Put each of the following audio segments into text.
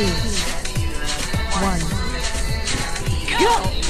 two, one, go!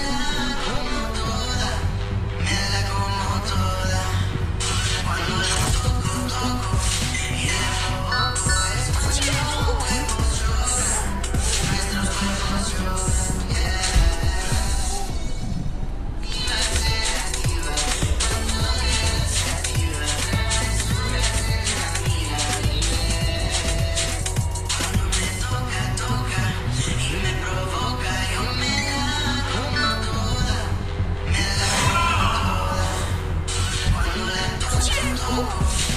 Thank